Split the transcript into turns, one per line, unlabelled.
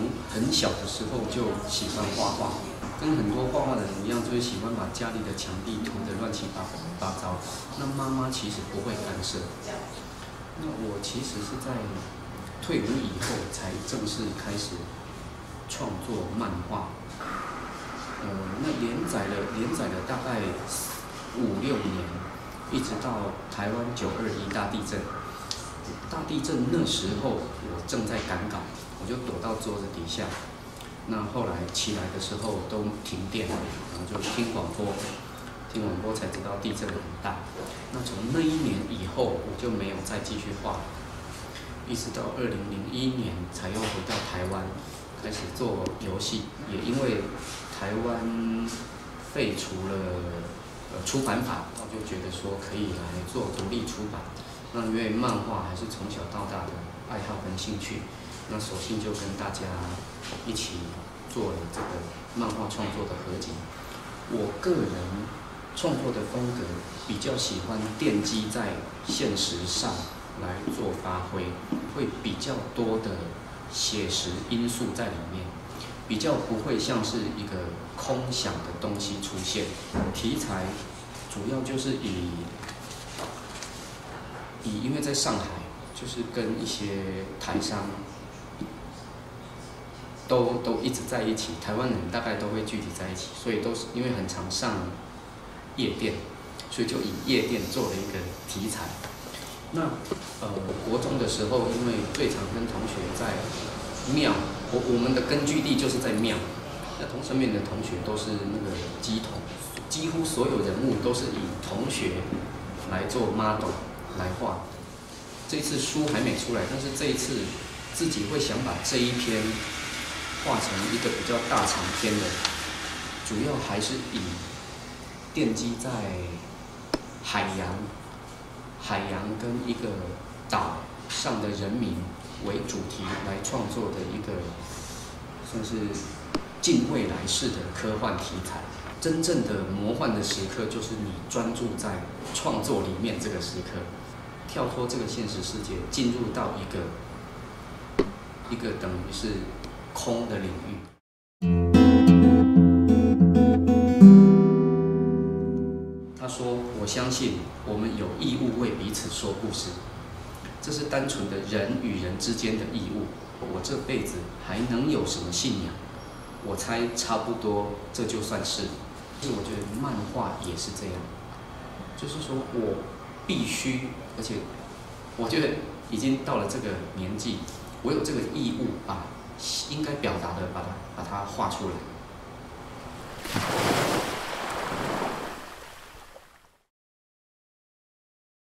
从很小的时候就喜欢画画，跟很多画画的人一样，就是喜欢把家里的墙壁涂得乱七八八糟。那妈妈其实不会干涉。那我其实是在退伍以后才正式开始创作漫画。呃，那连载了连载了大概五六年，一直到台湾九二一大地震。大地震那时候我正在赶稿。我就躲到桌子底下，那后来起来的时候都停电了，然后就听广播，听广播才知道地震很大。那从那一年以后，我就没有再继续画，一直到二零零一年才又回到台湾，开始做游戏。也因为台湾废除了呃出版法，我就觉得说可以来做独立出版。那因为漫画还是从小到大的爱好跟兴趣。那索性就跟大家一起做了这个漫画创作的合集。我个人创作的风格比较喜欢奠基在现实上来做发挥，会比较多的写实因素在里面，比较不会像是一个空想的东西出现。题材主要就是以以因为在上海，就是跟一些台商。都都一直在一起，台湾人大概都会聚集在一起，所以都是因为很常上夜店，所以就以夜店做了一个题材。那呃，国中的时候，因为最常跟同学在庙，我我们的根据地就是在庙，那同身边的同学都是那个鸡童，几乎所有人物都是以同学来做 model 来画。这次书还没出来，但是这一次自己会想把这一篇。画成一个比较大长篇的，主要还是以奠基在海洋、海洋跟一个岛上的人民为主题来创作的一个，算是近未来式的科幻题材。真正的魔幻的时刻，就是你专注在创作里面这个时刻，跳脱这个现实世界，进入到一个一个等于是。空的领域。他说：“我相信我们有义务为彼此说故事，这是单纯的人与人之间的义务。我这辈子还能有什么信仰？我猜差不多，这就算是。是我觉得漫画也是这样，就是说我必须，而且我觉得已经到了这个年纪，我有这个义务把。”应该表达的，把它把它画出来。